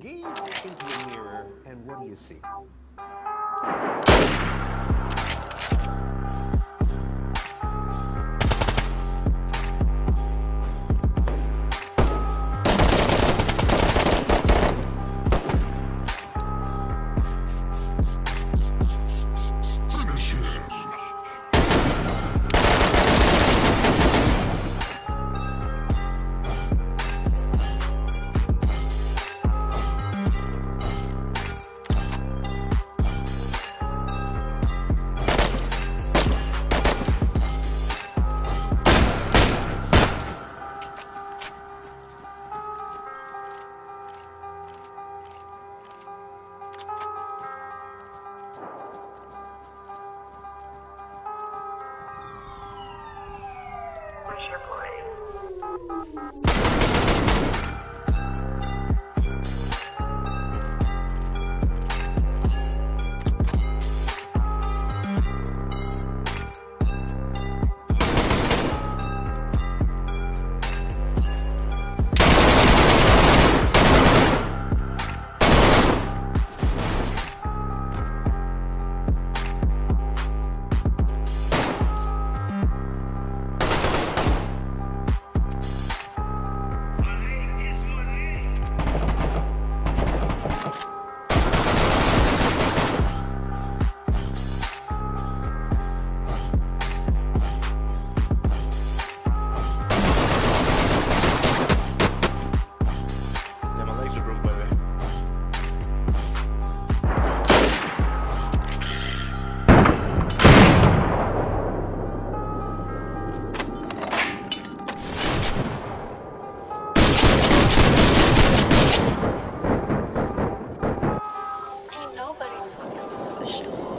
Gaze into the mirror, and what do you see? 的时。